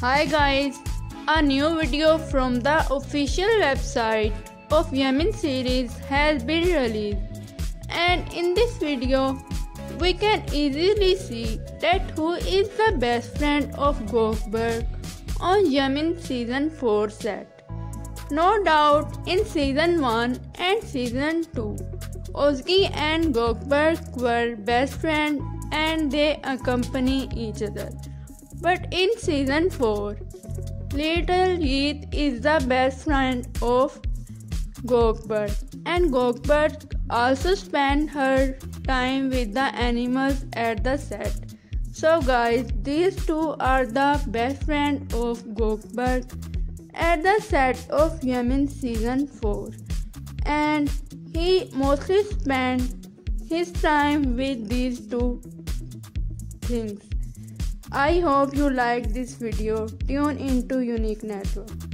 Hi guys, a new video from the official website of Yemin series has been released and in this video we can easily see that who is the best friend of Gökberk on Yemin season 4 set. No doubt in season 1 and season 2 Özge and Gökberk were best friends and they accompany each other. But in season 4, Little Yiğit is the best friend of Gökberk, and Gökberk also spend her time with the animals at the set. So guys, these two are the best friend of Gökberk at the set of Yemin season 4 and he mostly spent his time with these two things. I hope you like this video. Tune into Unique Network.